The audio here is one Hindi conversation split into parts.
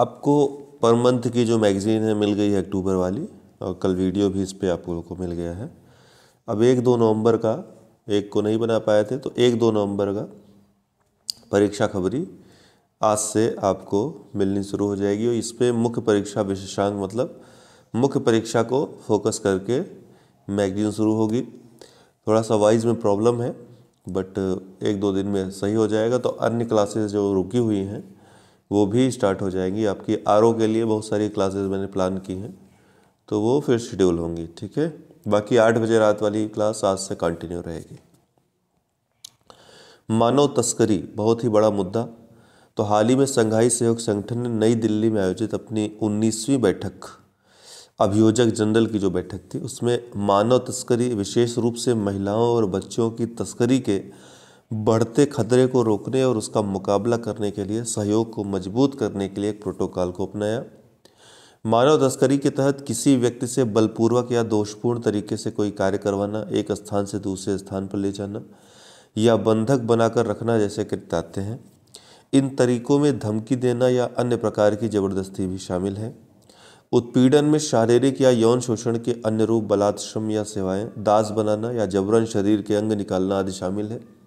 आपको पर मंथ की जो मैगज़ीन है, मिल गई है अक्टूबर वाली, और कल वीडियो भी इस पर आप लोगों को मिल गया है। अब एक दो नवंबर का, एक को नहीं बना पाए थे तो एक दो नवंबर का परीक्षा खबरी आज से आपको मिलनी शुरू हो जाएगी, और इस पर मुख्य परीक्षा विशेषांक मतलब मुख्य परीक्षा को फोकस करके मैगजीन शुरू होगी। थोड़ा सा वाइज में प्रॉब्लम है बट एक दो दिन में सही हो जाएगा। तो अन्य क्लासेस जो रुकी हुई हैं वो भी स्टार्ट हो जाएँगी। आपकी आर के लिए बहुत सारी क्लासेस मैंने प्लान की हैं तो वो फिर शेड्यूल होंगी, ठीक है? बाकी आठ बजे रात वाली क्लास आज से कंटिन्यू रहेगी। मानव तस्करी, बहुत ही बड़ा मुद्दा। तो हाल ही में संघाई सहयोग संगठन ने नई दिल्ली में आयोजित अपनी 19वीं बैठक, अभियोजक जनरल की जो बैठक थी, उसमें मानव तस्करी, विशेष रूप से महिलाओं और बच्चों की तस्करी के बढ़ते खतरे को रोकने और उसका मुकाबला करने के लिए, सहयोग को मज़बूत करने के लिए एक प्रोटोकॉल को अपनाया। मानव तस्करी के तहत किसी व्यक्ति से बलपूर्वक या दोषपूर्ण तरीके से कोई कार्य करवाना, एक स्थान से दूसरे स्थान पर ले जाना या बंधक बनाकर रखना जैसे कृत्य आते हैं। इन तरीकों में धमकी देना या अन्य प्रकार की ज़बरदस्ती भी शामिल है। उत्पीड़न में शारीरिक या यौन शोषण के अन्य रूप, बलात्श्रम या सेवाएँ, दास बनाना या जबरन शरीर के अंग निकालना आदि शामिल है।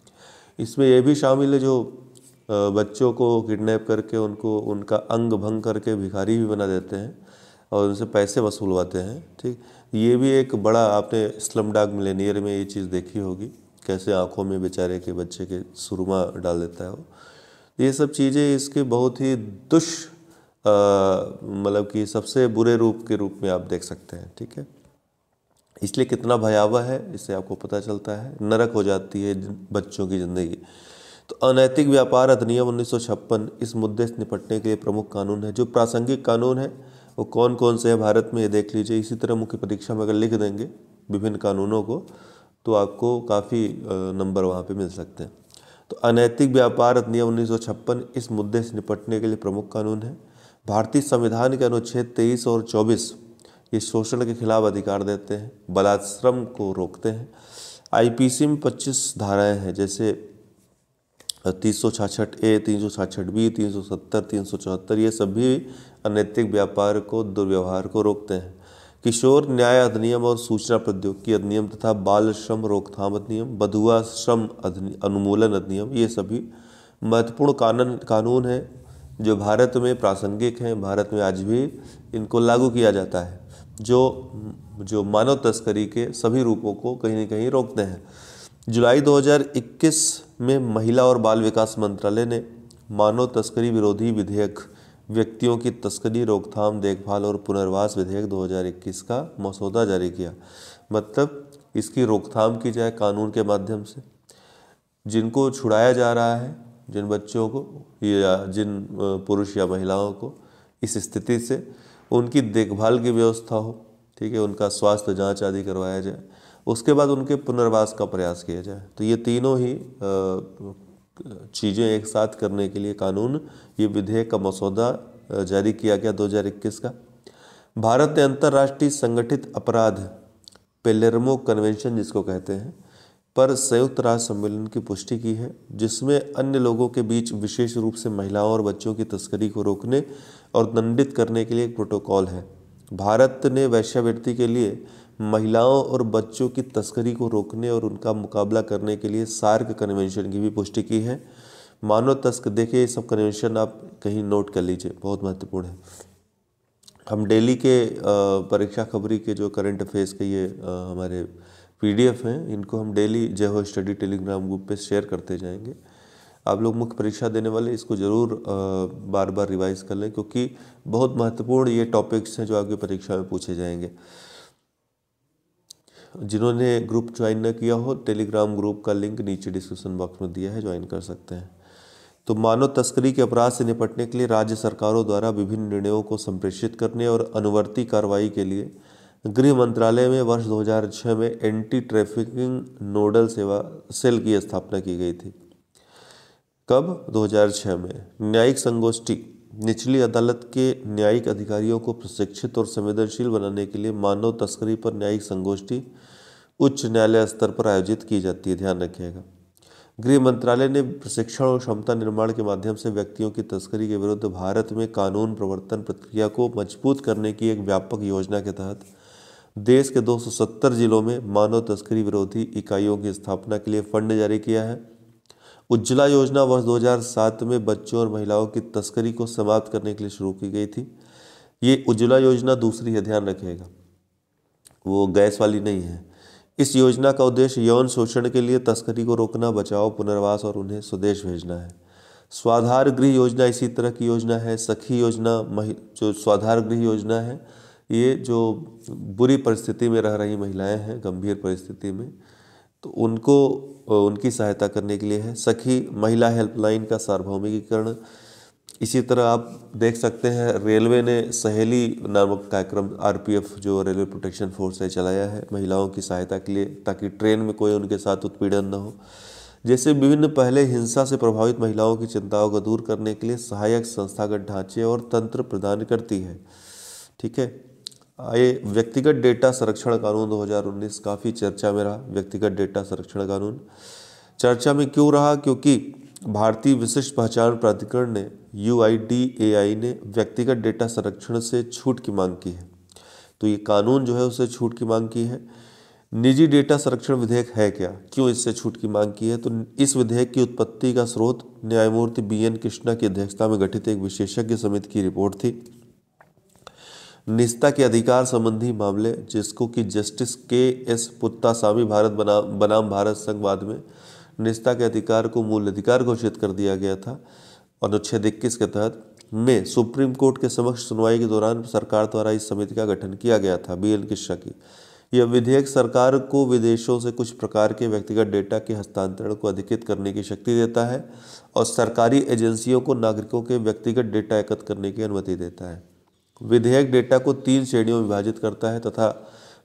इसमें यह भी शामिल है जो बच्चों को किडनैप करके उनको, उनका अंग भंग करके भिखारी भी बना देते हैं और उनसे पैसे वसूलवाते हैं, ठीक? ये भी एक बड़ा आपने स्लम डाग मिलेनियर में ये चीज़ देखी होगी, कैसे आँखों में बेचारे के बच्चे के सुरमा डाल देता है वो। ये सब चीज़ें इसके बहुत ही दुष मतलब कि सबसे बुरे रूप के रूप में आप देख सकते हैं, ठीक है? इसलिए कितना भयावह है, इससे आपको पता चलता है। नरक हो जाती है बच्चों की ज़िंदगी। तो अनैतिक व्यापार अधिनियम उन्नीस सौ छप्पन इस मुद्दे से निपटने के लिए प्रमुख कानून है। जो प्रासंगिक कानून है, वो कौन कौन से है भारत में, ये देख लीजिए। इसी तरह मुख्य परीक्षा में अगर लिख देंगे विभिन्न कानूनों को तो आपको काफ़ी नंबर वहाँ पे मिल सकते हैं। तो अनैतिक व्यापार अधिनियम उन्नीस सौ छप्पन इस मुद्दे से निपटने के लिए प्रमुख कानून है। भारतीय संविधान के अनुच्छेद तेईस और चौबीस ये शोषण के खिलाफ अधिकार देते हैं बलाश्रम को रोकते हैं। आईपीसी में 25 धाराएँ हैं, जैसे तीन सौ छाछठ ए, तीन सौ छाछठ बी, तीन सौ सत्तर, तीन सौ चौहत्तर, ये सभी अनैतिक व्यापार को, दुर्व्यवहार को रोकते हैं। किशोर न्याय अधिनियम और सूचना प्रौद्योगिकी अधिनियम तथा बाल श्रम रोकथाम अधिनियम, बधुआ श्रम अनुमूलन अधिनियम, ये सभी महत्वपूर्ण कानून कानून हैं, जो भारत में प्रासंगिक हैं। भारत में आज भी इनको लागू किया जाता है। जो जो मानव तस्करी के सभी रूपों को कहीं ना कहीं रोकते हैं। जुलाई 2021 में महिला और बाल विकास मंत्रालय ने मानव तस्करी विरोधी विधेयक, व्यक्तियों की तस्करी, रोकथाम, देखभाल और पुनर्वास विधेयक 2021 का मसौदा जारी किया। मतलब इसकी रोकथाम की जाए कानून के माध्यम से। जिनको छुड़ाया जा रहा है, जिन बच्चों को या जिन, पुरुष या महिलाओं को इस स्थिति से उनकी देखभाल की व्यवस्था हो, ठीक है, उनका स्वास्थ्य जाँच आदि करवाया जाए, उसके बाद उनके पुनर्वास का प्रयास किया जाए। तो ये तीनों ही चीज़ें एक साथ करने के लिए कानून, ये विधेयक का मसौदा जारी किया गया 2021 का। भारत ने अंतर्राष्ट्रीय संगठित अपराध, पेलेरमो कन्वेंशन जिसको कहते हैं पर संयुक्त राष्ट्र सम्मेलन की पुष्टि की है, जिसमें अन्य लोगों के बीच विशेष रूप से महिलाओं और बच्चों की तस्करी को रोकने और दंडित करने के लिए एक प्रोटोकॉल है। भारत ने वैश्यावृत्ति के लिए महिलाओं और बच्चों की तस्करी को रोकने और उनका मुकाबला करने के लिए सार्क कन्वेंशन की भी पुष्टि की है। मानव तस्क, देखिए ये सब कन्वेंशन आप कहीं नोट कर लीजिए, बहुत महत्वपूर्ण है। हम डेली के परीक्षा खबरी के जो करंट अफेयर्स के ये हमारे पीडीएफ हैं, इनको हम daily Jai Ho study Telegram group पे शेयर करते जाएँगे। आप लोग मुख्य परीक्षा देने वाले, इसको ज़रूर बार बार रिवाइज कर लें, क्योंकि बहुत महत्वपूर्ण ये टॉपिक्स हैं जो आपकी परीक्षा में पूछे जाएँगे। जिन्होंने ग्रुप ज्वाइन न किया हो टेलीग्राम ग्रुप का लिंक नीचे डिस्क्रिप्शन बॉक्स में दिया है ज्वाइन कर सकते हैं। तो मानव तस्करी के अपराध से निपटने के लिए राज्य सरकारों द्वारा विभिन्न निर्णयों को संप्रेषित करने और अनुवर्ती कार्रवाई के लिए गृह मंत्रालय में वर्ष 2006 में एंटी ट्रैफिकिंग नोडल सेवा, सेल की स्थापना की गई थी। कब? 2006 में। न्यायिक संगोष्ठी। निचली अदालत के न्यायिक अधिकारियों को प्रशिक्षित और संवेदनशील बनाने के लिए मानव तस्करी पर न्यायिक संगोष्ठी उच्च न्यायालय स्तर पर आयोजित की जाती है। ध्यान रखिएगा। गृह मंत्रालय ने प्रशिक्षण और क्षमता निर्माण के माध्यम से व्यक्तियों की तस्करी के विरुद्ध भारत में कानून प्रवर्तन प्रक्रिया को मज़बूत करने की एक व्यापक योजना के तहत देश के 270 जिलों में मानव तस्करी विरोधी इकाइयों की स्थापना के लिए फंड जारी किया है। उज्ज्वला योजना वर्ष 2007 में बच्चों और महिलाओं की तस्करी को समाप्त करने के लिए शुरू की गई थी। ये उज्ज्वला योजना दूसरी है, ध्यान रखिएगा। वो गैस वाली नहीं है। इस योजना का उद्देश्य यौन शोषण के लिए तस्करी को रोकना बचाव पुनर्वास और उन्हें स्वदेश भेजना है। स्वाधार गृह योजना इसी तरह की योजना है। सखी योजना जो स्वाधार गृह योजना है ये जो बुरी परिस्थिति में रह रही महिलाएँ हैं, गंभीर परिस्थिति में तो उनको उनकी सहायता करने के लिए है। सखी महिला हेल्पलाइन का सार्वभौमिकीकरण। इसी तरह आप देख सकते हैं, रेलवे ने सहेली नामक कार्यक्रम आरपीएफ, जो रेलवे प्रोटेक्शन फोर्स है चलाया है, महिलाओं की सहायता के लिए, ताकि ट्रेन में कोई उनके साथ उत्पीड़न न हो। जैसे विभिन्न पहले हिंसा से प्रभावित महिलाओं की चिंताओं को दूर करने के लिए सहायक संस्थागत ढांचे और तंत्र प्रदान करती है। ठीक है? आए व्यक्तिगत डेटा संरक्षण कानून 2019 काफ़ी चर्चा में रहा, व्यक्तिगत डेटा संरक्षण कानून। चर्चा में क्यों रहा? क्योंकि भारतीय विशिष्ट पहचान प्राधिकरण ने यू ने व्यक्तिगत डेटा संरक्षण से छूट की मांग की है। तो ये कानून जो है, उससे छूट की मांग की है। निजी डेटा संरक्षण विधेयक है क्या? क्यों इससे छूट की मांग की है? तो इस विधेयक की उत्पत्ति का स्रोत न्यायमूर्ति बी एन कृष्णा की अध्यक्षता में गठित एक विशेषज्ञ समिति की रिपोर्ट थी। निस्ता के अधिकार संबंधी मामले, जिसको कि जस्टिस के एस पुत्तासामी भारत बना, बनाम भारत संघवाद में निष्ठा के अधिकार को मूल अधिकार घोषित कर दिया गया था। अनुच्छेद इक्कीस के तहत में सुप्रीम कोर्ट के समक्ष सुनवाई के दौरान सरकार द्वारा इस समिति का गठन किया गया था, बी एल किस्सा की। यह विधेयक सरकार को विदेशों से कुछ प्रकार के व्यक्तिगत डेटा के हस्तांतरण को अधिकृत करने की शक्ति देता है और सरकारी एजेंसियों को नागरिकों के व्यक्तिगत डेटा एकत्र करने की अनुमति देता है। विधेयक डेटा को तीन श्रेणियों में विभाजित करता है तथा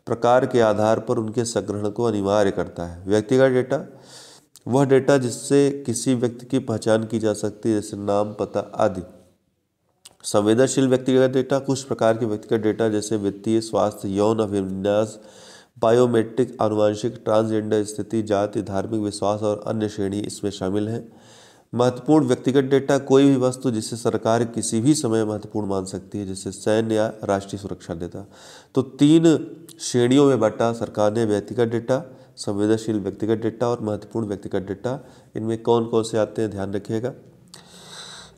प्रकार के आधार पर उनके संग्रहण को अनिवार्य करता है। व्यक्तिगत डेटा, वह डेटा जिससे किसी व्यक्ति की पहचान की जा सकती है, जैसे नाम, पता आदि। संवेदनशील व्यक्तिगत डेटा, कुछ प्रकार के व्यक्तिगत डेटा जैसे वित्तीय, स्वास्थ्य, यौन अभिन्यास बायोमेट्रिक, आनुवांशिक, ट्रांसजेंडर स्थिति, जाति, धार्मिक, विश्वास और अन्य श्रेणी इसमें शामिल हैं। महत्वपूर्ण व्यक्तिगत डेटा कोई भी वस्तु जिसे सरकार किसी भी समय महत्वपूर्ण मान सकती है, जैसे सैन्य या राष्ट्रीय सुरक्षा डेटा। तो तीन श्रेणियों में बांटा सरकार ने, व्यक्तिगत डेटा, संवेदनशील व्यक्तिगत डेटा और महत्वपूर्ण व्यक्तिगत डेटा। इनमें कौन कौन से आते हैं, ध्यान रखिएगा।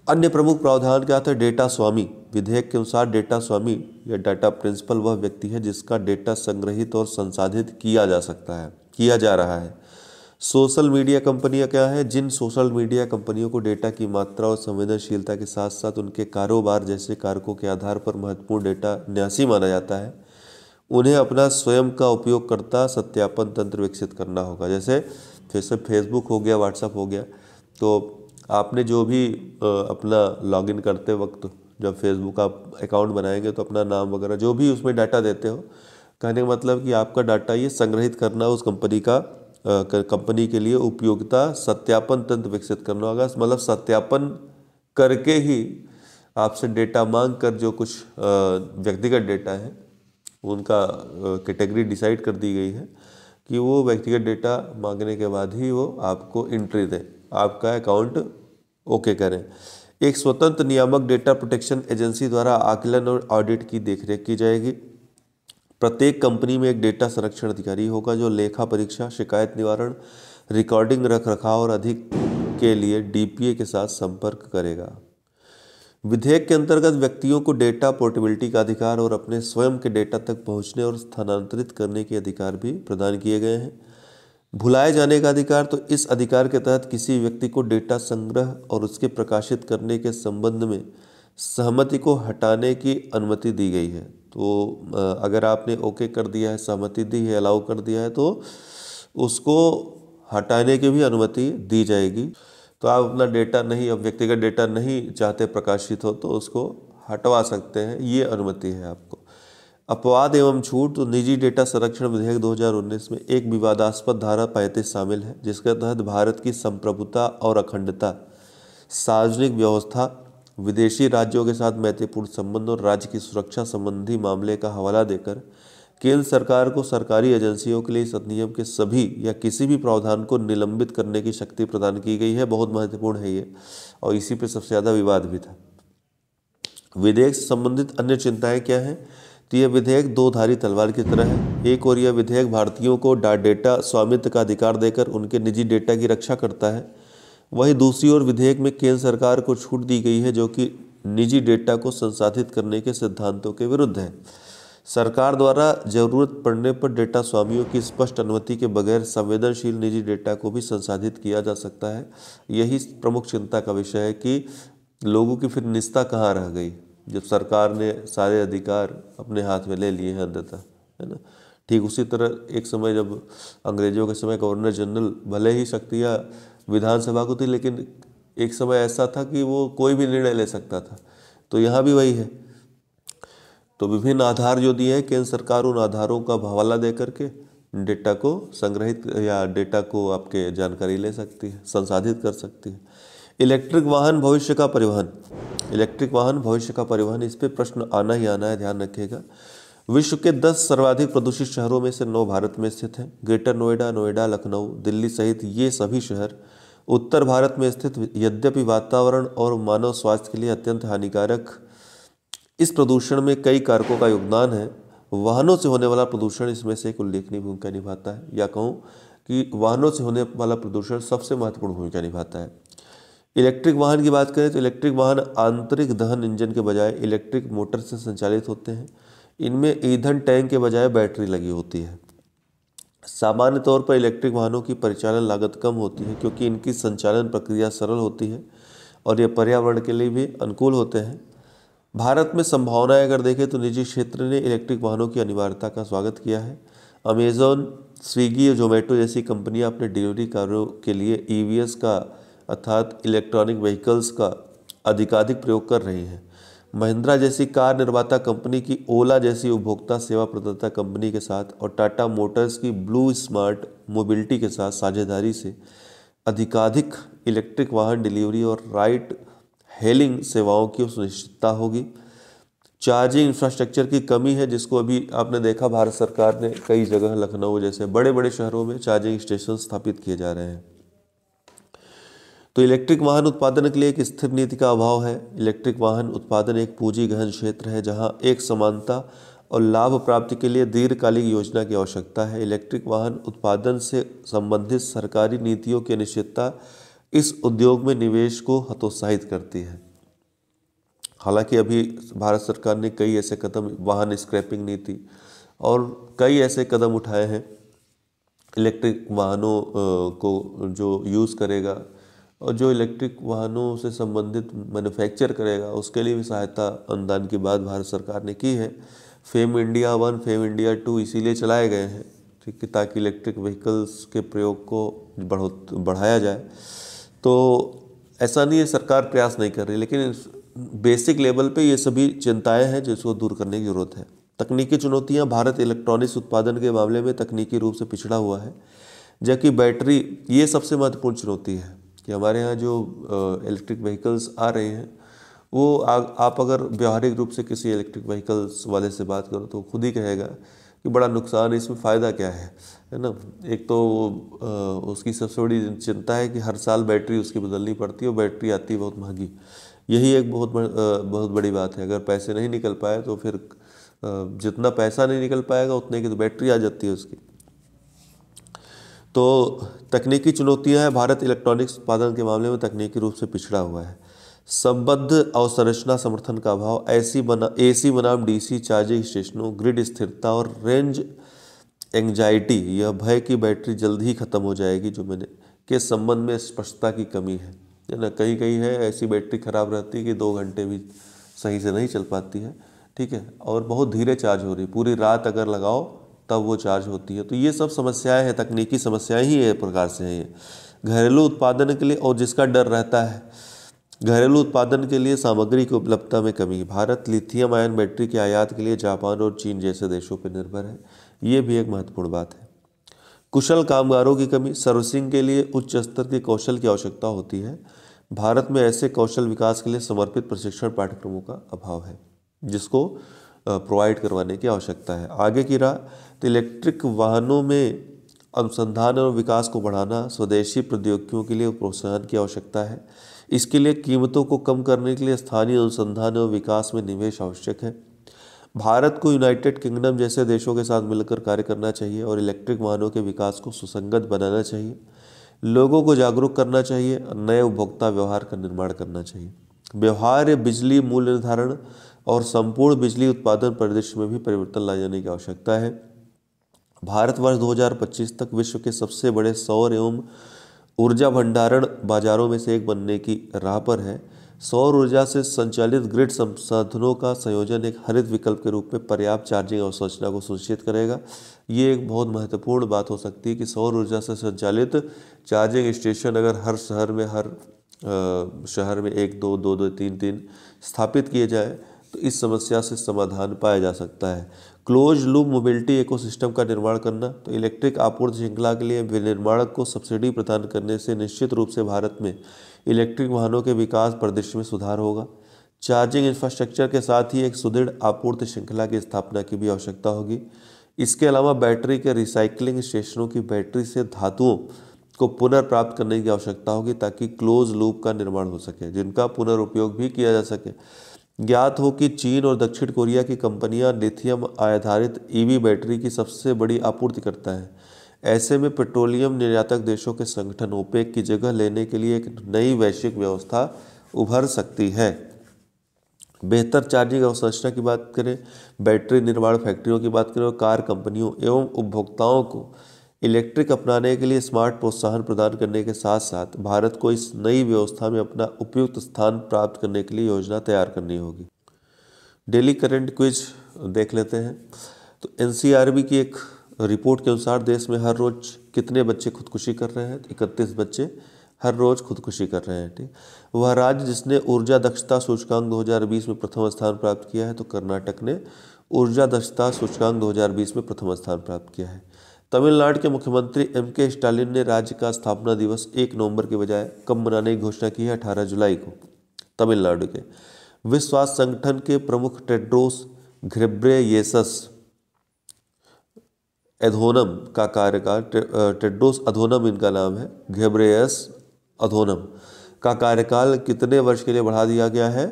अन्य प्रमुख प्रावधान क्या था? डेटा स्वामी। विधेयक के अनुसार डेटा स्वामी या डाटा प्रिंसिपल वह व्यक्ति है जिसका डेटा संग्रहित और संसाधित किया जा सकता है, किया जा रहा है। सोशल मीडिया कंपनियाँ क्या है? जिन सोशल मीडिया कंपनियों को डेटा की मात्रा और संवेदनशीलता के साथ साथ उनके कारोबार जैसे कारकों के आधार पर महत्वपूर्ण डेटा न्यासी माना जाता है, उन्हें अपना स्वयं का उपयोगकर्ता सत्यापन तंत्र विकसित करना होगा। जैसे जैसे फेसबुक हो गया व्हाट्सअप हो गया तो आपने जो भी अपना लॉगिन करते वक्त जब फेसबुक आप अकाउंट बनाएँगे तो अपना नाम वगैरह जो भी उसमें डाटा देते हो, कहने का मतलब कि आपका डाटा ये संग्रहित करना उस कंपनी का कंपनी के लिए उपयोगिता सत्यापन तंत्र विकसित करना होगा। मतलब सत्यापन करके ही आपसे डेटा मांग कर जो कुछ व्यक्तिगत डेटा है, उनका कैटेगरी डिसाइड कर दी गई है कि वो व्यक्तिगत डेटा मांगने के बाद ही वो आपको एंट्री दें। आपका अकाउंट ओके करें। एक स्वतंत्र नियामक डेटा प्रोटेक्शन एजेंसी द्वारा आकलन और ऑडिट की देखरेख की जाएगी। प्रत्येक कंपनी में एक डेटा संरक्षण अधिकारी होगा जो लेखा, परीक्षा, शिकायत निवारण, रिकॉर्डिंग रख रखाव और अधिक के लिए डीपीए के साथ संपर्क करेगा। विधेयक के अंतर्गत व्यक्तियों को डेटा पोर्टेबिलिटी का अधिकार और अपने स्वयं के डेटा तक पहुँचने और स्थानांतरित करने के अधिकार भी प्रदान किए गए हैं। भुलाए जाने का अधिकार तो इस अधिकार के तहत किसी व्यक्ति को डेटा संग्रह और उसके प्रकाशित करने के संबंध में सहमति को हटाने की अनुमति दी गई है। तो अगर आपने ओके कर दिया है, सहमति दी है, अलाउ कर दिया है तो उसको हटाने की भी अनुमति दी जाएगी। तो आप अपना डेटा नहीं, अब व्यक्तिगत डेटा नहीं चाहते प्रकाशित हो तो उसको हटवा सकते हैं, ये अनुमति है आपको। अपवाद एवं छूट तो निजी डेटा संरक्षण विधेयक 2019 में एक विवादास्पद धारा पैंतीस शामिल है, जिसके तहत भारत की संप्रभुता और अखंडता, सार्वजनिक व्यवस्था विदेशी राज्यों के साथ मैत्रीपूर्ण संबंध और राज्य की सुरक्षा संबंधी मामले का हवाला देकर केंद्र सरकार को सरकारी एजेंसियों के लिए इस अधिनियम के सभी या किसी भी प्रावधान को निलंबित करने की शक्ति प्रदान की गई है। बहुत महत्वपूर्ण है ये, और इसी पे सबसे ज़्यादा विवाद भी था। विधेयक से संबंधित अन्य चिंताएँ क्या हैं? तो यह विधेयक दो धारी तलवार की तरह है। एक और यह विधेयक भारतीयों को डेटा स्वामित्व का अधिकार देकर उनके निजी डेटा की रक्षा करता है वहीं दूसरी ओर विधेयक में केंद्र सरकार को छूट दी गई है जो कि निजी डेटा को संसाधित करने के सिद्धांतों के विरुद्ध है। सरकार द्वारा ज़रूरत पड़ने पर डेटा स्वामियों की स्पष्ट अनुमति के बगैर संवेदनशील निजी डेटा को भी संसाधित किया जा सकता है। यही प्रमुख चिंता का विषय है कि लोगों की फिर निस्ता कहाँ रह गई? जब सरकार ने सारे अधिकार अपने हाथ में ले लिए हैं अंततः, है ना? ठीक उसी तरह एक समय जब अंग्रेज़ों के समय गवर्नर जनरल भले ही शक्तियाँ विधानसभा को थी, लेकिन एक समय ऐसा था कि वो कोई भी निर्णय ले सकता था। तो यहाँ भी वही है। तो विभिन्न आधार जो दिए हैं, केंद्र सरकार उन आधारों का हवाला दे करके डेटा को संग्रहित या डेटा को आपके जानकारी ले सकती है, संसाधित कर सकती है। इलेक्ट्रिक वाहन भविष्य का परिवहन। इलेक्ट्रिक वाहन भविष्य का परिवहन, इस पर प्रश्न आना ही आना है, ध्यान रखिएगा। विश्व के 10 सर्वाधिक प्रदूषित शहरों में से नौ भारत में स्थित हैं। ग्रेटर नोएडा नोएडा, लखनऊ, दिल्ली सहित ये सभी शहर उत्तर भारत में स्थित यद्यपि वातावरण और मानव स्वास्थ्य के लिए अत्यंत हानिकारक, इस प्रदूषण में कई कारकों का योगदान है। वाहनों से होने वाला प्रदूषण इसमें से एक उल्लेखनीय भूमिका निभाता है। या कहूँ कि वाहनों से होने वाला प्रदूषण सबसे महत्वपूर्ण भूमिका निभाता है। इलेक्ट्रिक वाहन की बात करें तो इलेक्ट्रिक वाहन आंतरिक दहन इंजन के बजाय इलेक्ट्रिक मोटर से संचालित होते हैं। इनमें ईंधन टैंक के बजाय बैटरी लगी होती है। सामान्य तौर पर इलेक्ट्रिक वाहनों की परिचालन लागत कम होती है क्योंकि इनकी संचालन प्रक्रिया सरल होती है और ये पर्यावरण के लिए भी अनुकूल होते हैं। भारत में संभावनाएँ अगर देखें तो निजी क्षेत्र ने इलेक्ट्रिक वाहनों की अनिवार्यता का स्वागत किया है। अमेजोन स्विगी और जोमेटो जैसी कंपनियाँ अपने डिलीवरी कार्यों के लिए ई का अर्थात इलेक्ट्रॉनिक व्हीकल्स का अधिकाधिक प्रयोग कर रही हैं। महिंद्रा जैसी कार निर्माता कंपनी की ओला जैसी उपभोक्ता सेवा प्रदाता कंपनी के साथ और टाटा मोटर्स की ब्लू स्मार्ट मोबिलिटी के साथ साझेदारी से अधिकाधिक इलेक्ट्रिक वाहन डिलीवरी और राइट हेलिंग सेवाओं की सुनिश्चितता होगी। चार्जिंग इंफ्रास्ट्रक्चर की कमी है, जिसको अभी आपने देखा, भारत सरकार ने कई जगह लखनऊ जैसे बड़े बड़े शहरों में चार्जिंग स्टेशन स्थापित किए जा रहे हैं। तो इलेक्ट्रिक वाहन उत्पादन के लिए एक स्थिर नीति का अभाव है। इलेक्ट्रिक वाहन उत्पादन एक पूंजी गहन क्षेत्र है, जहाँ एक समानता और लाभ प्राप्ति के लिए दीर्घकालिक योजना की आवश्यकता है। इलेक्ट्रिक वाहन उत्पादन से संबंधित सरकारी नीतियों की अनिश्चितता इस उद्योग में निवेश को हतोत्साहित करती है। हालाँकि अभी भारत सरकार ने कई ऐसे कदम, वाहन स्क्रैपिंग नीति और कई ऐसे कदम उठाए हैं। इलेक्ट्रिक वाहनों को जो यूज़ करेगा और जो इलेक्ट्रिक वाहनों से संबंधित मैन्युफैक्चर करेगा, उसके लिए भी सहायता अनुदान की बात भारत सरकार ने की है। FAME India one, FAME India two इसीलिए चलाए गए हैं, ठीक है ताकि इलेक्ट्रिक व्हीकल्स के प्रयोग को बढ़ो बढ़ाया जाए। तो ऐसा नहीं है, सरकार प्रयास नहीं कर रही, लेकिन बेसिक लेवल पे ये सभी चिंताएँ हैं जिसको दूर करने की ज़रूरत है। तकनीकी चुनौतियाँ भारत इलेक्ट्रॉनिक्स उत्पादन के मामले में तकनीकी रूप से पिछड़ा हुआ है, जबकि बैटरी ये सबसे महत्वपूर्ण चुनौती है। कि हमारे यहाँ जो इलेक्ट्रिक व्हीकल्स आ रहे हैं वो आ, आप अगर व्यवहारिक रूप से किसी इलेक्ट्रिक व्हीकल्स वाले से बात करो तो खुद ही कहेगा कि बड़ा नुकसान है इसमें फ़ायदा क्या है है ना? एक तो आ, उसकी सबसे बड़ी चिंता है कि हर साल बैटरी उसकी बदलनी पड़ती है और बैटरी आती है बहुत महँगी। यही एक बहुत बड़, बहुत बड़ी बात है। अगर पैसे नहीं निकल पाए तो फिर जितना पैसा नहीं निकल पाएगा उतने की तो बैटरी आ जाती है उसकी। तो तकनीकी चुनौतियाँ हैं। भारत इलेक्ट्रॉनिक्स उत्पादन के मामले में तकनीकी रूप से पिछड़ा हुआ है। संबद्ध अवसंरचना समर्थन का अभाव ऐसी बना, एसी बनाम डीसी चार्जिंग स्टेशनों, ग्रिड स्थिरता और रेंज एंजाइटी यह भय की बैटरी जल्द ही खत्म हो जाएगी, जो मैंने, के संबंध में स्पष्टता की कमी है। है ना कहीं कहीं है, ऐसी बैटरी खराब रहती है कि दो घंटे भी सही से नहीं चल पाती है। ठीक है, और बहुत धीरे चार्ज हो रही पूरी रात अगर लगाओ तब वो चार्ज होती है। तो ये सब समस्याएँ हैं, तकनीकी समस्याएँ ही एक प्रकार से हैं ये। घरेलू उत्पादन के लिए, और जिसका डर रहता है, घरेलू उत्पादन के लिए सामग्री की उपलब्धता में कमी। भारत लिथियम आयन बैटरी के आयात के लिए जापान और चीन जैसे देशों पर निर्भर है। ये भी एक महत्वपूर्ण बात है। कुशल कामगारों की कमी, सर्विसिंग के लिए उच्च स्तर के कौशल की आवश्यकता होती है। भारत में ऐसे कौशल विकास के लिए समर्पित प्रशिक्षण पाठ्यक्रमों का अभाव है, जिसको प्रोवाइड करवाने की आवश्यकता है। आगे की रहा तो इलेक्ट्रिक वाहनों में अनुसंधान और विकास को बढ़ाना स्वदेशी प्रौद्योगिकियों के लिए प्रोत्साहन की आवश्यकता है। इसके लिए कीमतों को कम करने के लिए स्थानीय अनुसंधान और विकास में निवेश आवश्यक है। भारत को यूनाइटेड किंगडम जैसे देशों के साथ मिलकर कार्य करना चाहिए और इलेक्ट्रिक वाहनों के विकास को सुसंगत बनाना चाहिए। लोगों को जागरूक करना चाहिए, नए उपभोक्ता व्यवहार का निर्माण करना चाहिए। व्यवहार्य बिजली मूल्य निर्धारण और संपूर्ण बिजली उत्पादन परिदृश्य में भी परिवर्तन लाए जाने की आवश्यकता है। भारत वर्ष 2025 तक विश्व के सबसे बड़े सौर एवं ऊर्जा भंडारण बाजारों में से एक बनने की राह पर है। सौर ऊर्जा से संचालित ग्रिड संसाधनों का संयोजन एक हरित विकल्प के रूप में पर्याप्त चार्जिंग अवसंरचना को सुनिश्चित करेगा। ये एक बहुत महत्वपूर्ण बात हो सकती है कि सौर ऊर्जा से संचालित चार्जिंग स्टेशन अगर हर शहर में, हर शहर में एक, दो दो दो, तीन तीन स्थापित किए जाए तो इस समस्या से समाधान पाया जा सकता है। क्लोज लूप मोबिलिटी इकोसिस्टम का निर्माण करना तो इलेक्ट्रिक आपूर्ति श्रृंखला के लिए विनिर्माणक को सब्सिडी प्रदान करने से निश्चित रूप से भारत में इलेक्ट्रिक वाहनों के विकास परिदृश्य में सुधार होगा। चार्जिंग इंफ्रास्ट्रक्चर के साथ ही एक सुदृढ़ आपूर्ति श्रृंखला की स्थापना की भी आवश्यकता होगी। इसके अलावा बैटरी के रिसाइकलिंग स्टेशनों की बैटरी से धातुओं को पुनर्प्राप्त करने की आवश्यकता होगी, ताकि क्लोज लूप का निर्माण हो सके, जिनका पुनर्उपयोग भी किया जा सके। ज्ञात हो कि चीन और दक्षिण कोरिया की कंपनियाँ लिथियम आधारित ईवी बैटरी की सबसे बड़ी आपूर्ति करता है। ऐसे में पेट्रोलियम निर्यातक देशों के संगठन ओपेक की जगह लेने के लिए एक नई वैश्विक व्यवस्था उभर सकती है। बेहतर चार्जिंग अवसंरचना की बात करें, बैटरी निर्माण फैक्ट्रियों की बात करें और कार कंपनियों एवं उपभोक्ताओं को इलेक्ट्रिक अपनाने के लिए स्मार्ट प्रोत्साहन प्रदान करने के साथ साथ भारत को इस नई व्यवस्था में अपना उपयुक्त स्थान प्राप्त करने के लिए योजना तैयार करनी होगी। डेली करंट क्विज देख लेते हैं। तो एनसीआरबी की एक रिपोर्ट के अनुसार देश में हर रोज कितने बच्चे खुदकुशी कर रहे हैं? इकतीस बच्चे हर रोज खुदकुशी कर रहे हैं, ठीक? वह राज्य जिसने ऊर्जा दक्षता सूचकांक 2020 में प्रथम स्थान प्राप्त किया है तो कर्नाटक ने ऊर्जा दक्षता सूचकांक 2020 में प्रथम स्थान प्राप्त किया है। तमिलनाडु के मुख्यमंत्री एम के स्टालिन ने राज्य का स्थापना दिवस एक नवंबर के बजाय कम मनाने की घोषणा की है अठारह जुलाई को। तमिलनाडु के विश्व स्वास्थ्य संगठन के प्रमुख टेड्रोस घ्रेब्रेयेसस एधोनम का कार्यकाल टेड्रोस अधोनम इनका नाम है, घेब्रेयस अधोनम का कार्यकाल कितने वर्ष के लिए बढ़ा दिया गया है?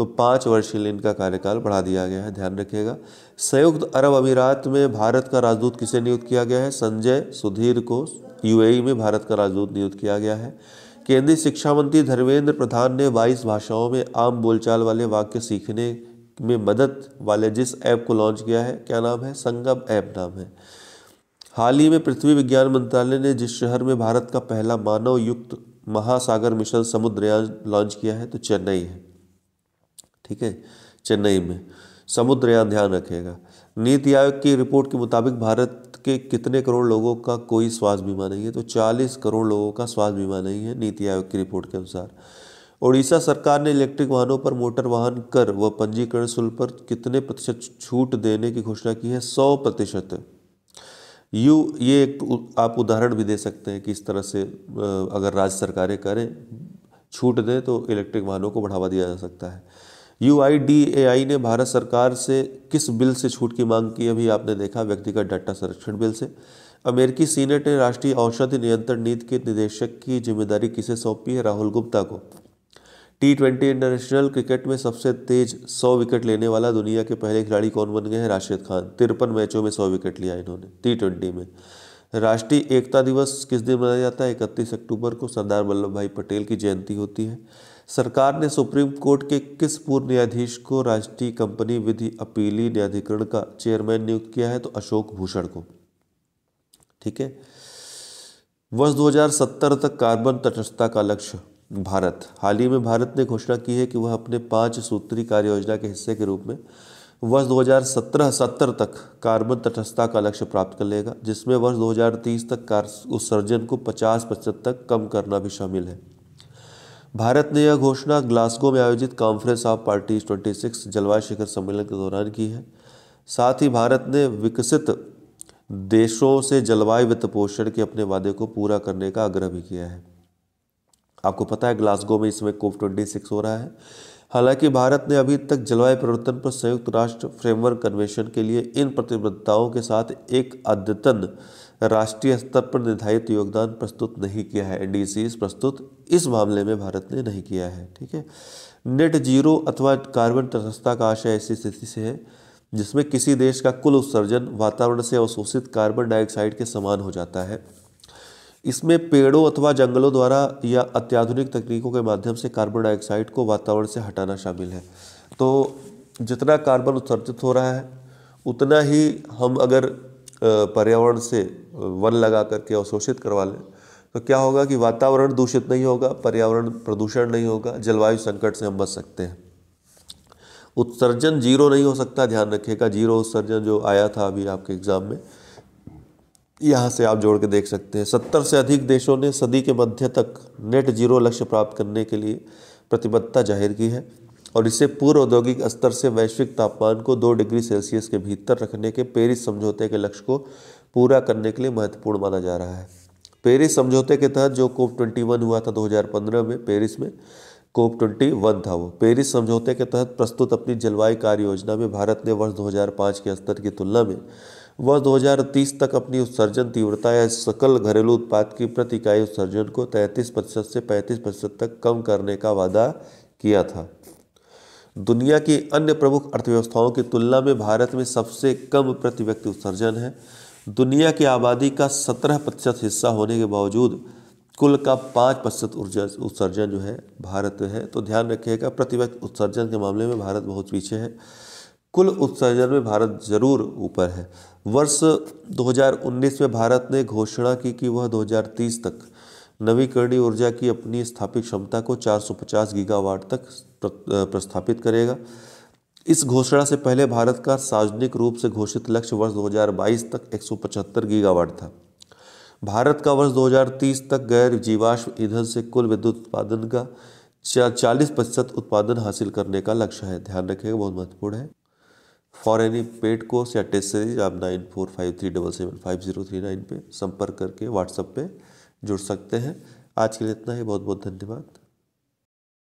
तो पाँच वर्ष के लिए इनका कार्यकाल बढ़ा दिया गया है, ध्यान रखिएगा। संयुक्त अरब अमीरात में भारत का राजदूत किसे नियुक्त किया गया है? संजय सुधीर को यूएई में भारत का राजदूत नियुक्त किया गया है। केंद्रीय शिक्षा मंत्री धर्मेंद्र प्रधान ने 22 भाषाओं में आम बोलचाल वाले वाक्य सीखने में मदद वाले जिस ऐप को लॉन्च किया है, क्या नाम है? संगम ऐप नाम है। हाल ही में पृथ्वी विज्ञान मंत्रालय ने जिस शहर में भारत का पहला मानव युक्त महासागर मिशन समुद्रयान लॉन्च किया है तो चेन्नई है। ठीक है, चेन्नई में। समुद्रयान ध्यान रखेगा। नीति आयोग की रिपोर्ट के मुताबिक भारत के कितने करोड़ लोगों का कोई स्वास्थ्य बीमा नहीं है तो 40 करोड़ लोगों का स्वास्थ्य बीमा नहीं है नीति आयोग की रिपोर्ट के अनुसार। ओडिशा सरकार ने इलेक्ट्रिक वाहनों पर मोटर वाहन कर व पंजीकरण शुल्क पर कितने प्रतिशत छूट देने की घोषणा की है? सौ प्रतिशत। यू, ये एक आप उदाहरण भी दे सकते हैं कि इस तरह से अगर राज्य सरकारें करें, छूट दें तो इलेक्ट्रिक वाहनों को बढ़ावा दिया जा सकता है। यूआईडीएआई ने भारत सरकार से किस बिल से छूट की मांग की, अभी आपने देखा व्यक्तिगत डाटा संरक्षण बिल से। अमेरिकी सीनेट ने राष्ट्रीय औषधि नियंत्रण नीति के निदेशक की ज़िम्मेदारी किसे सौंपी है, राहुल गुप्ता को। टी ट्वेंटी इंटरनेशनल क्रिकेट में सबसे तेज सौ विकेट लेने वाला दुनिया के पहले खिलाड़ी कौन बन गए हैं, राशिद खान। तिरपन मैचों में सौ विकेट लिया इन्होंने टी ट्वेंटी में। राष्ट्रीय एकता दिवस किस दिन मनाया जाता है? इकतीस अक्टूबर को सरदार वल्लभ भाई पटेल की जयंती होती है। सरकार ने सुप्रीम कोर्ट के किस पूर्व न्यायाधीश को राष्ट्रीय कंपनी विधि अपीली न्यायाधिकरण का चेयरमैन नियुक्त किया है? तो अशोक भूषण को। ठीक है? वर्ष 2070 तक कार्बन तटस्थता का लक्ष्य, भारत। हाल ही में भारत ने घोषणा की है कि वह अपने पाँच सूत्री कार्य योजना के हिस्से के रूप में वर्ष 2017-70 तक कार्बन तटस्थता का लक्ष्य प्राप्त कर लेगा, जिसमें वर्ष 2030 तक कार उत्सर्जन को 50 प्रतिशत तक कम करना भी शामिल है। भारत ने यह घोषणा ग्लासगो में आयोजित कॉन्फ्रेंस ऑफ़ पार्टीज़ 26 जलवायु शिखर सम्मेलन के दौरान की है। साथ ही भारत ने विकसित देशों से जलवायु वित्त पोषण के अपने वादे को पूरा करने का आग्रह भी किया है। आपको पता है ग्लासगो में इसमें कोप ट्वेंटी सिक्स हो रहा है। हालाँकि भारत ने अभी तक जलवायु परिवर्तन पर संयुक्त राष्ट्र फ्रेमवर्क कन्वेंशन के लिए इन प्रतिबद्धताओं के साथ एक अद्यतन राष्ट्रीय स्तर पर निर्धारित योगदान प्रस्तुत नहीं किया है। एनडीसी प्रस्तुत इस मामले में भारत ने नहीं किया है, ठीक है? नेट ज़ीरो अथवा कार्बन तटस्थता का आशय ऐसी स्थिति से है, जिसमें किसी देश का कुल उत्सर्जन वातावरण से अवशोषित कार्बन डाइऑक्साइड के समान हो जाता है। इसमें पेड़ों अथवा जंगलों द्वारा या अत्याधुनिक तकनीकों के माध्यम से कार्बन डाइऑक्साइड को वातावरण से हटाना शामिल है। तो जितना कार्बन उत्सर्जित हो रहा है, उतना ही हम अगर पर्यावरण से वन लगा करके अवशोषित करवा लें तो क्या होगा कि वातावरण दूषित नहीं होगा, पर्यावरण प्रदूषण नहीं होगा, जलवायु संकट से हम बच सकते हैं। उत्सर्जन ज़ीरो नहीं हो सकता, ध्यान रखिएगा, ज़ीरो उत्सर्जन जो आया था अभी आपके एग्ज़ाम में, यहाँ से आप जोड़ के देख सकते हैं। सत्तर से अधिक देशों ने सदी के मध्य तक नेट ज़ीरो लक्ष्य प्राप्त करने के लिए प्रतिबद्धता ज़ाहिर की है। और इसे पूर्व औद्योगिक स्तर से वैश्विक तापमान को दो डिग्री सेल्सियस के भीतर रखने के पेरिस समझौते के लक्ष्य को पूरा करने के लिए महत्वपूर्ण माना जा रहा है। पेरिस समझौते के तहत जो कोप ट्वेंटी वन हुआ था 2015 में, पेरिस में कोप ट्वेंटी वन था वो। पेरिस समझौते के तहत प्रस्तुत अपनी जलवायु कार्य योजना में भारत ने वर्ष 2005 के स्तर की तुलना में वर्ष 2030 तक अपनी उत्सर्जन तीव्रता या सकल घरेलू उत्पाद की प्रति इकाई उत्सर्जन को 33 प्रतिशत से 35 प्रतिशत तक कम करने का वादा किया था। दुनिया की अन्य प्रमुख अर्थव्यवस्थाओं की तुलना में भारत में सबसे कम प्रति व्यक्ति उत्सर्जन है। दुनिया की आबादी का सत्रह प्रतिशत हिस्सा होने के बावजूद कुल का पाँच प्रतिशत ऊर्जा उत्सर्जन जो है, भारत में है। तो ध्यान रखिएगा प्रति व्यक्ति उत्सर्जन के मामले में भारत बहुत पीछे है। कुल उत्सर्जन में भारत ज़रूर ऊपर है। वर्ष 2019 में भारत ने घोषणा की कि वह 2030 तक नवीकरणीय ऊर्जा की अपनी स्थापित क्षमता को 450 गीगावाट तक प्रस्थापित करेगा। इस घोषणा से पहले भारत का सार्वजनिक रूप से घोषित लक्ष्य वर्ष 2022 तक 175 गीगावाट था। भारत का वर्ष 2030 तक गैर जीवाश्म ईंधन से कुल विद्युत उत्पादन का चालीस प्रतिशत उत्पादन हासिल करने का लक्ष्य है। ध्यान रखिएगा, बहुत महत्वपूर्ण है। फॉर एनी पेड कोर्स या टेस्ट सीरीज़ आप nine four five three double seven five zero three nine पर संपर्क करके व्हाट्सएप पे जुड़ सकते हैं। आज के लिए इतना ही। बहुत बहुत धन्यवाद।